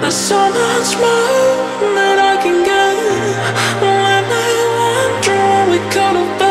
There's so much more that I can get when I wonder we could have been.